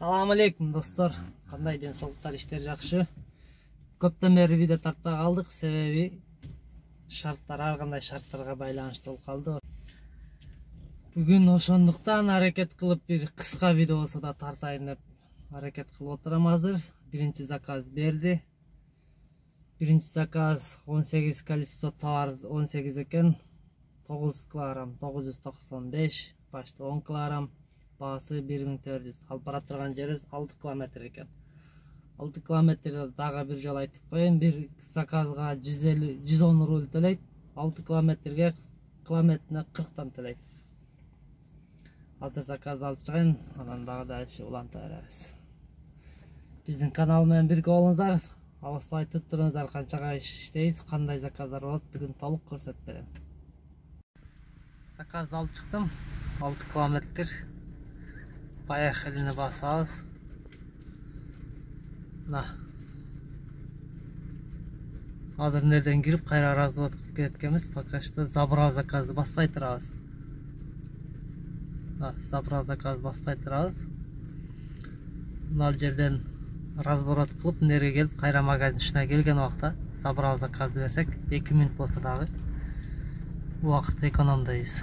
алейкум достор. Кандай ден соолуктар иштер жакшы көптөн бери видео тартпай калдык себеби шарттар ар кандай шарттарга байланыштуу болуп калды бүгүн ошондуктан аракет кылып бир кыска видео болсо да тартайын деп аракет кылып отурам азыр. Биринчи заказ берди. Биринчи заказ он сегиз количество товар он сегиз экен. Тогуз килограмм тогуз жүз токсон беш почти он килограмм баасы бир миң төрт жүз. Алып бара турган жерибиз алты километр экен алты километр дагы бир жолу айтып коеюн. Бир заказга жүз элүү жүз он рубль төлөйт. Алты километрге километрине кырктан төлөйт. Азыр заказ алып чыгайын. Анан дагы дальше уланта беребиз. Биздин канал менен бирге болуңуздар. Алыстабай айтып туруңуздар канчага иштейбиз кандай заказдар болот бүгүн толук көрсөтүп берем заказды алып чыктым. Алты километр. Поехали басабыз мына азыр мына кирип кайра развод кылып келет экенбиз пока что забрал заказды баспай турабыз. Мына забрал заказды баспай турабыз. Мына жерден разворот кылып мына келип кайра магазин ушуна келген убакта забрал заказды берсек эки мүнөт болсо дагы убакыт экономдойбуз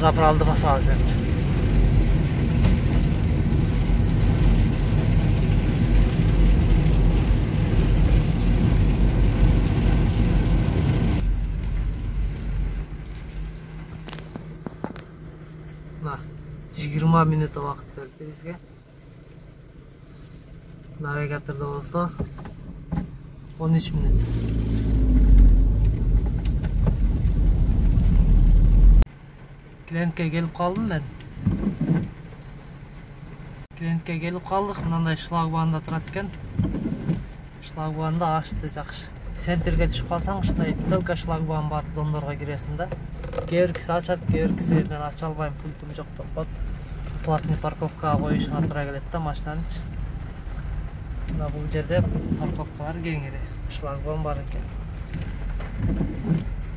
zabraldı basabız endi. Мына 20 минут вакыт берди бизге. Навигаторда болсо 13 минут. Клиентке келип калдым мен. Клиентке келип калдык мындай шлагбанда турат экен шлагбанды ачты жакшы центрге түшүп калсаң ушундай только шлагбан бар дондорго киресиң да. Ачат кээ биркиси мен ача албайм пультум жок деп коет платный парковкага коюшуна туура келет да машинанычы мына бул жерде парковкалар кеңири шлагбан бар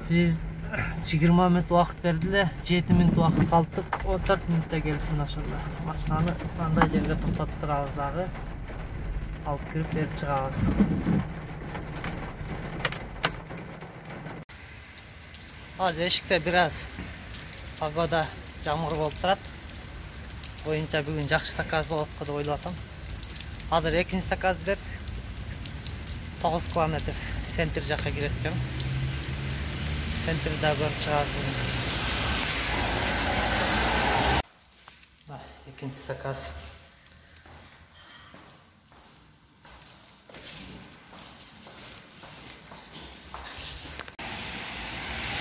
биз жыйырма мүнөт убакыт берди эле жети мүнөт убакыт калыптык он төрт мүнөттө келип мына ошондо машинаны мындай жерге токтотуп турабыз дагы. Алып кирип берип чыгабыз. Азыр эшикте бир аз погода жамгыр болуп турат. Оюнча бүгүн жакшы заказ болот го деп ойлоп атам. Азыр экинчи заказ берди тогуз километр центр жака кирет экен center double charging ah, ikinci takas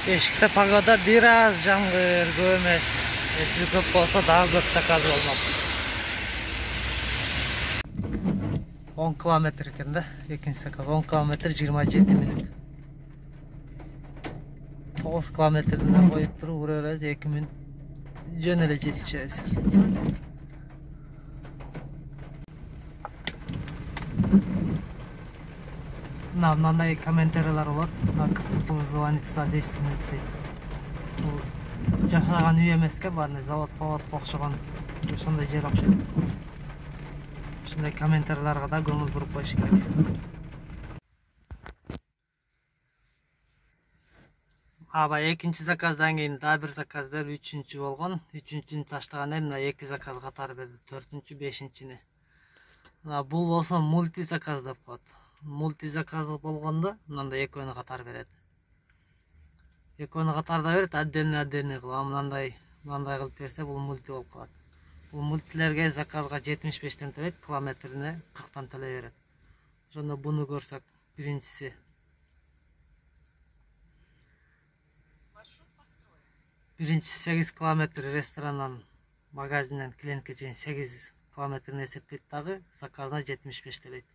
Yeşilde pagoda biraz cangır gömez. Eski köp olsa daha köp sakaz olmaz. 10 kilometre ikinci sakaz 10 kilometre 27 minut. тоғыз километрден қойып ура бір екі минут жөн эле жетишебиз мына мынандай комментарийлар болот мына был звонит за десять минут дейді бұл жасаған үй эмес экен баягындай завод поводко окшогон ошондой жер окшойт ушундай комментарийларга да көңүл буруп коюш керек аба экинчи заказдан кийин дагы бир заказ берип үчүнчү болгон. Үчүнчүнү таштаганда мына эки заказ катары берди. Төртүнчү бешинчини мына бул болсо мульти заказ деп коет. Мульти заказ болгондо мындай экөөнү катары берет. Экөөнү катары да берет отдельный отдельный кылып. А мындай мындай кылып берсе бул мульти болуп калат. Бул мультилерге заказга жетимиш бештен төлөйт километрине кырктан төлөй берет. Ошондо буну көрсөк. Биринчиси биринчи сегиз километр ресторандан магазинден клиентке чейин сегиз километрин эсептейт дагы заказына жетимиш беш төлөйт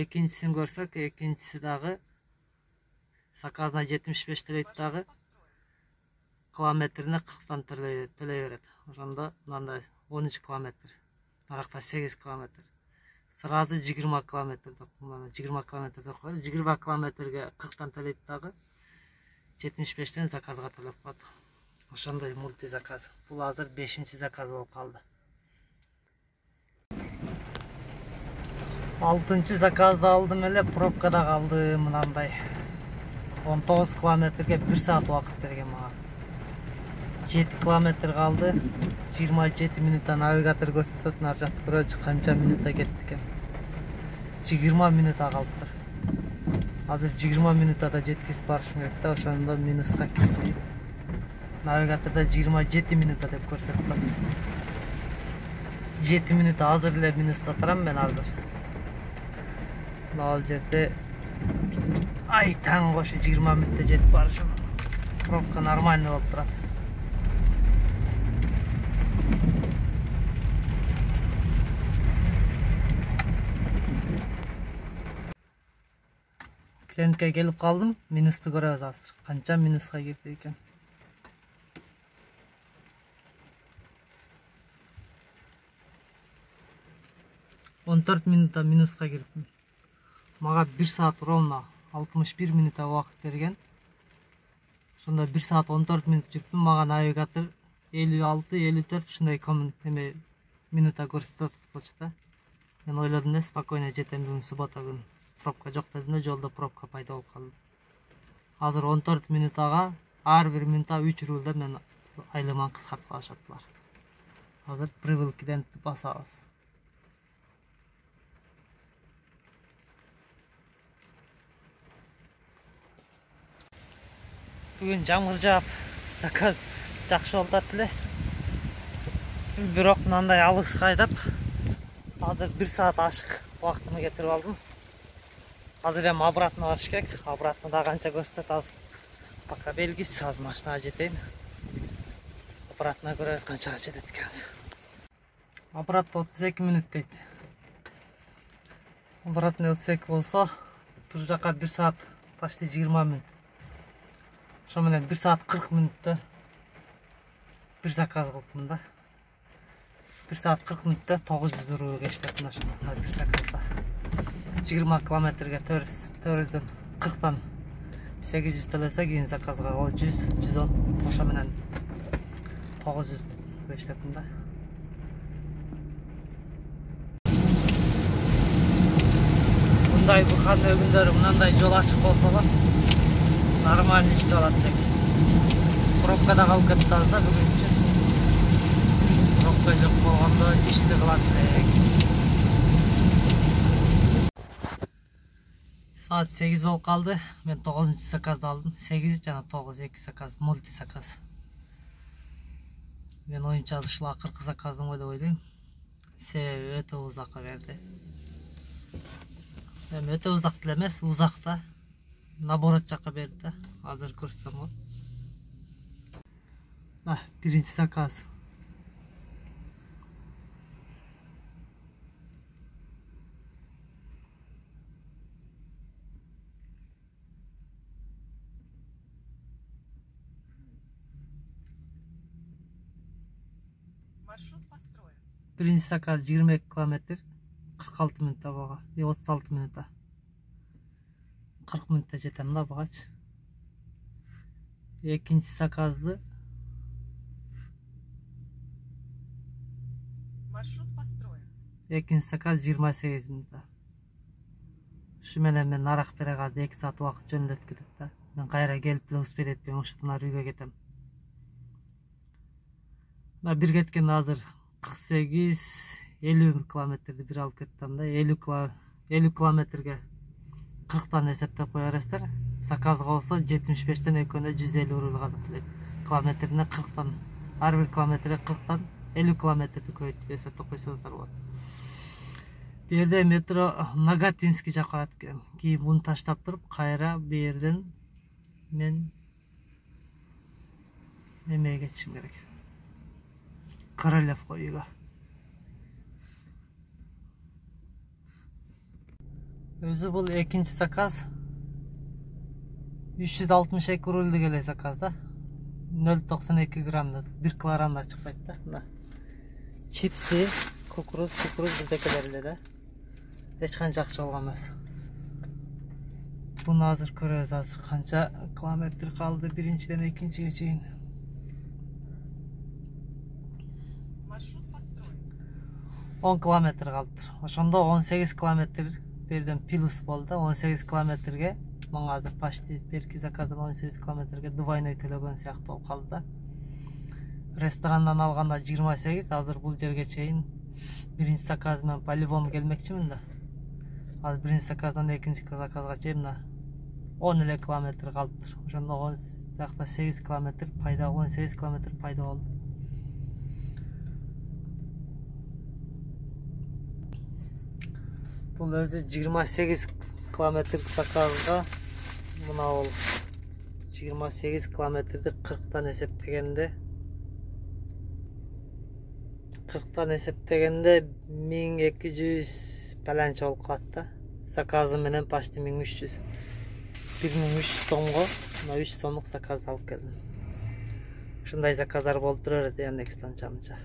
экинчисин көрсөк экинчиси дагы заказына жетимиш беш төлөйт дагы километрине кырктан төлөй берет. Ошондо мынандай он үч километр наракта сегиз километр сразу жыйырма километр деп жыйырма километр деп коет жыйырма километрге кырктан төлөйт дагы жетимиш бештен заказга төлөп коет ошондой мульти заказ бул азыр бешинчи заказ болуп калды. Алтынчы заказды алдым эле пробкада калдым мынандай. Он тогуз километрге бир саат убакыт берген мага. Жети километр калды. Жыйырма жети минутта навигатор көрсөтөт ар жакты көрөчү канча минутта кетти экен. Жыйырма минута калыптыр. Азыр жыйырма минутада жеткизип барышым керек да ошондо минуска кирбей навигатордо жыйырма жети минута деп көрсөтүп атат жети минут азыр эле минуста турам мен азыр ал жерде ай таң кошу жыйырма мүнөттө жетип барышым пробка нормальный болуп турат клиентке келип калдым минусту көрөбүз азыр канча минуска кирди экен он төрт минутта минуска кириптим мага бир саат ровно алтымыш бир минутта убакыт берген. Ошондо бир саат он төрт мүнөт жүрүптүм мага навигатор элүү алты элүү төрт ушундай эме минута көрсөтүп атпачу да мен ойлодум эле спокойно жетем бүгүн суббота күнү пробка жок дедим да жолдо пробка пайда болуп калды азыр он төрт минутага ар бир минутта үч рульда мен айлыманы кыскартып алышат булар азыр привылкиден басабыз бүгін жаңбыр жаап заказ жақсы атат эле бирок мынандай алыска айдап азыр бир саат ашык убактымды кетирип алдым. Азыр эми обратно барыш керек обратно да канча көрсөтөт азыр пока белгисиз азыр машинага жетейин обратно көрөбүз канчага жетет экенбиз обратно отуз эки мүнөт дейт обратно отуз эки болсо бул жака бир саат почти жыйырма мүнөт ошо менен бир саат кырк мүнөттө бир заказ кылыпмын да бир саат кырк мүнөттө тогуз жүз рубльге иштептмин ошондо бир заказда жыйырма километрге төрт жүздөн кырктан сегиз жүз төлөсө кийин заказга жүз жүз он ошо менен тогуз жүз иштептим да. Мындай буханный күндөрү мынандай жол ачык болсо нормально иштеп алат элек пробкада калып кетип атат да бүгүнчү пробка жок болгондо ишти кылат элек саат сегиз болуп калды мен тогузунчу заказды алдым сегиз жана тогуз эки заказ мульти заказ мен оюнча ушул акыркы заказым ғой деп ойлойм себеби өтө узакка берди эми өтө узак деле эмес узак да наоборот жаққа берді да азыр го мына биринчи заказ маршрут построен. Биринчи заказ жыйырма эки километр кырк алты мүнөттө буга отуз алты мүнөттө қырық минутта жетемін да бұғачы екінші заказды маршрут построен. Екінші заказ жиырма сегіз минутта. Ушу менен мен нарак бере калды эки саат убакыт жөндөп кетет да мен кайра келип деле успеть этпейм ошондон ары үйгө кетем мына бир кеткенде азыр кырк сегиз элүү бир километрди бир алып кетем да. Элүү элүү километрге кырктан эсептеп кое бересиздер заказга болсо жетимиш бештен экөөндө жүз элүү рубль калат километрине кырктан ар бир километрге кырктан элүү километрди көбөйтүп эсептеп койсоңуздар болот. Бул жерде метро нагатинский жакка барат экен кийин муну таштап туруп кайра бул жерден мен немеге кетишим керек. Королевка үйгө өзү бул экинчи заказ үч жүз алтымыш эки рульдук эле заказ да нөл токсон эки граммда бир килограммда чыкпайт да мына чипси кукуруз кукуруз бирдекелер эле да эч канча акча болгон эмес буну азыр көрөбүз азыр канча километр калды биринчиден экинчиге чейин он километр калыптыр. Ошондо он сегиз километр берден плюс болду. он сегиз километрге мага азыр почти берки заказдан он сегиз километрге двойной төлөгөн сыяктуу болуп калды да. Ресторандан алганда жыйырма сегиз азыр бул жерге чейин биринчи заказ менен по любому келмекчимин да. Азыр биринчи заказдан экинчи заказга чейин мына он эле километр калыптыр. Ошондо он биякта сегиз километр пайда он сегиз километр пайда болду. Бул өзү жыйырма сегиз километрлик заказга мына бул жыйырма сегиз километрди кырктан эсептегенде кырктан эсептегенде миң эки жүз пәләнче болуп калат да менен почти миң үч жүз бир миң үч жүз сомго мына үч сомдук заказды алып келдим ушундай заказдар болуп тура берет яндекстен анча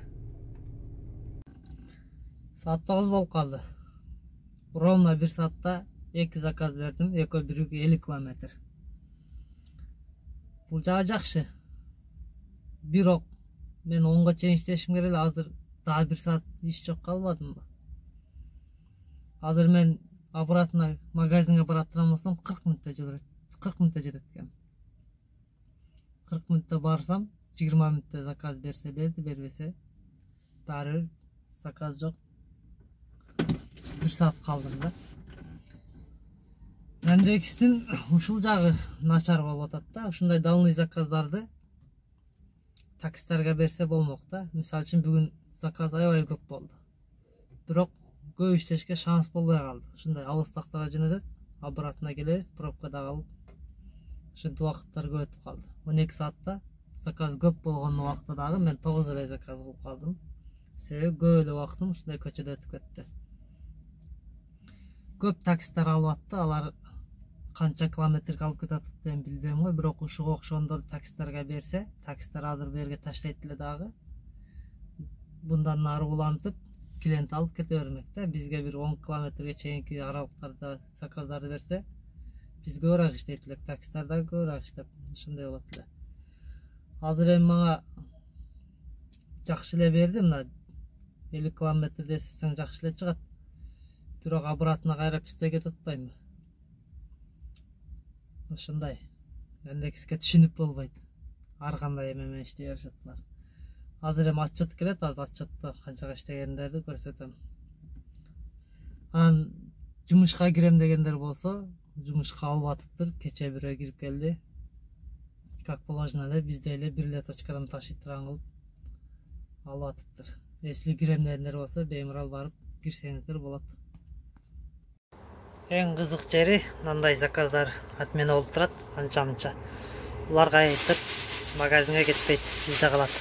саат тогуз болуп калды ровно бир саатта эки заказ бердим экөө бирүүгө элүү километр. Бул жагы жакшы. Бирок мен онго чейин иштешим керек эле азыр дагы бир саат иш жок калбадымбы азыр мен обратно магазинге бара турган болсом кырк мүнөттө жетет кырк мүнөттө жетет экен кырк мүнөттө барсам жыйырма мүнөттө заказ берсе берди бербесе баары бир заказ жок. Саат калдым да яндекстин ушул жагы начар болуп атат да ушундай дальный заказдарды таксистерге берсе болмок да мисалы үчүн бүгүн заказ аябай көп болду бирок көп иштешке шанс болбой калды ушундай алыстактарга жөнөтөт обратно келебиз пробкада калып ушинтип убакыттар көп өтүп калды он эки саатта заказ көп болгон убакта дагы мен тогуз эле заказ кылып калдым себеби көп эле убактым ушундай көчөдө өтүп кетти көп таксисттер алып атты. Алар канча километр алып кетип атат экен билбейм го бирок ушуга окшогондор таксистерге берсе таксисттер азыр бул жерге таштайт эле дагы. Мындан нары улантып клиент алып кете бермек да. Бизге бир он километрге чейинки аралыктарда заказдарды берсе биз көбүрөөк иштейт элек таксисттер дагы көбүрөөк иштеп. Ошондой болот эле. Азыр эми мага жакшы эле берди. Мына элүү километрди эсепсең жакшы эле чыгат. Бирок обратно кайра пистке кетип атпайбы? Ошондой. Яндекске түшүнүп болбойт. Ар кандай эме менен иштей беришет азыр эми отчет келет азыр отчетто канчага иштегендерди көрсөтөм. Анан жумушка кирем дегендер болсо жумушка алып атыптыр кечээ бирөө кирип келди. Как положено эле биздей эле бир эле точкадан ташый турган кылып алып атыптыр. Если кирем дегендер болсо беймарал барып кирсеңиздер болот. Эң кызык жери мындай заказдар отмена болуп турат анча мынча. Буларга айтып магазинге кетпейт бизде калат.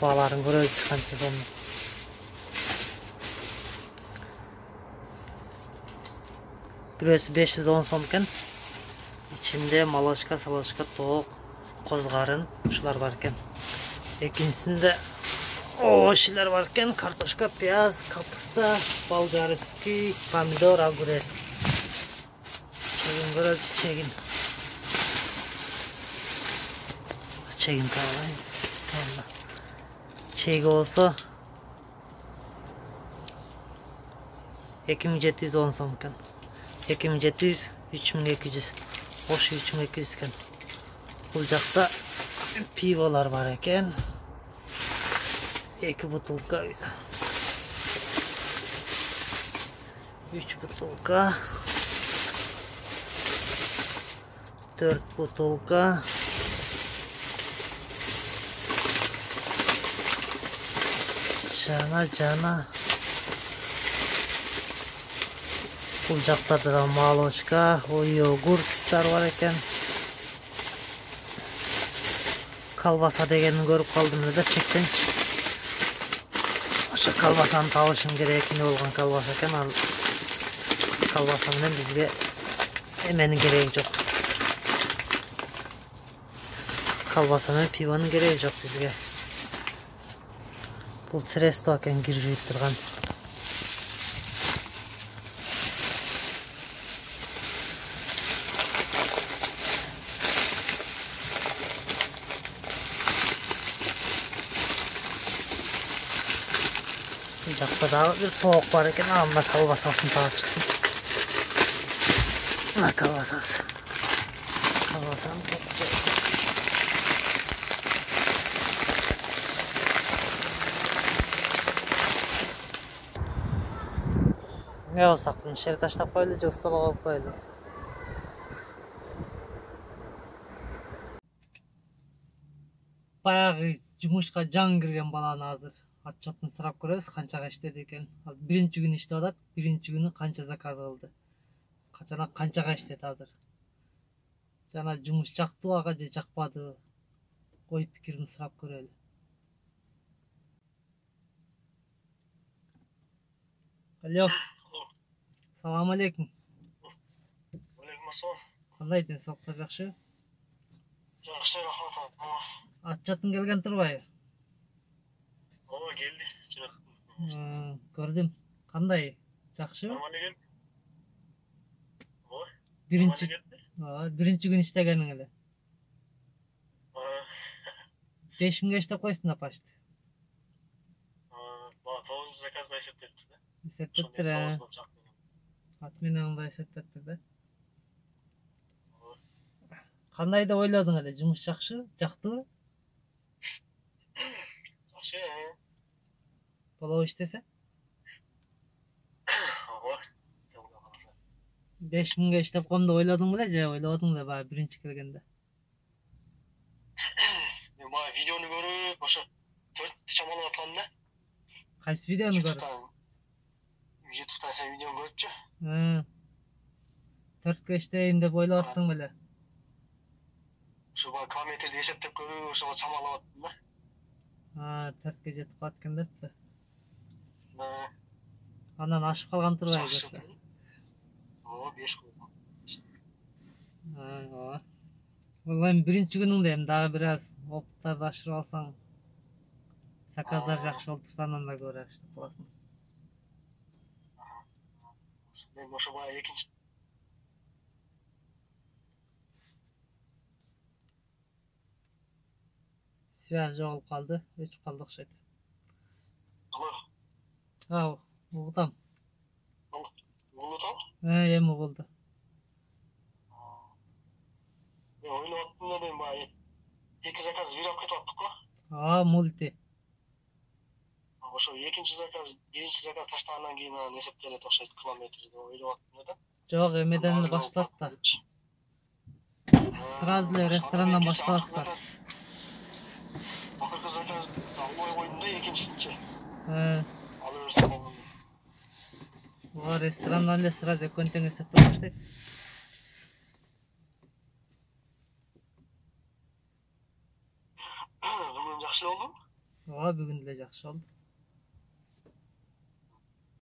Бааларын көрөбүз канча сом бирөөсү беш жүз он сом экен. Ичинде молочка солочка тоок козгарын ушулар бар экен. Экинчисинде O şeyler varken kartoşka, piyaz, kapusta, bolgarski, pomidor, agures. Çekin böyle çekin. Çekin tavayı. Tamam. Çek olsa 2710 son iken. 2700 3200. Hoş 3200 iken. Ocakta pivolar var iken. 2 бутылка 3 бутылка 4 бутылка жаңа жаңа бұл жақтарда да молочка йогурттар бар екен колбаса дегенін көріп қалдым да чектен ошо колбасаны табышым керек эмне болгон колбаса экен ал колбаса менен бизге эменин кереги жок колбаса менен пивонун кереги жок бизге бул средство экен кир жууйт турган жақта дағы бір тоқ бар екен мына колбасасын тауып шықтым мына колбасасы колбасаны не қылсақ бұны ішері таштап қояйын же столға қойып отчетун сурап көрөбүз канчага иштеди экен ал биринчи күнү иштеп атат биринчи күнү канча заказ кылды жана канчага иштеди азыр жана жумуш жактыбы ага же жакпадыбы ой пикирин сурап көрөлү алло. Салам алейкум алейкум ассалам кандай ден соолуктар жакшы жакшы рахмат. Отчетуң келген турбайбы келди жок көрдүм кандай жакшыбы нормально келди ооба биринчи биринчи күн иштегениң эле беш миңге иштеп койсуң да почти баягы тогузунчу заказда эсептелиптир да эсептептир ат менен мындай эсептептир да кандай деп ойлодуң эле жумуш жакшы жактыбы жакшы болобу иштесе беш миңге иштеп коем деп ойлодуң беле же ойлободуң эле баягы келгенде баягы видеону көрүп ошо төрттү чамалап аткам да кайсы видеону көрүп ютубтан сенин видеоңду көрүпчү төрткө иштейин деп ойлоп аттың беле ошо баягы километрди эсептеп көрүп ошого чамалап аттым да төрткө жетип калат экен депчи анан ашып калган турбайбы ооба беш ооба бул эми биринчи күнүңдө эми дагы бир аз опыттарды ашырып алсаң заказдар жакшы болуп турса андан да көбүрөөк иштеп каласың мен ошо баягы экинчи связь жоголуп калды өчүп калды окшойт угутам угулуп атабы эми угулду мен ойлоп аттым эле баягы эки заказ бир алып кетип аттык го ооба мульти. Ошо экинчи заказ биринчи заказ таштагандан кийин анан эсептелет окшойт километри деп ойлоп аттым да. Жок эмеден башталат да. сразу эле ресторандан башталат да акыркы заказды албай койдум да экинчисинчи. Ресторандан эле сразу экөөнү тең эсептеп баштайт бүгүн жакшы эле болдубу ооба бүгүн деле жакшы болду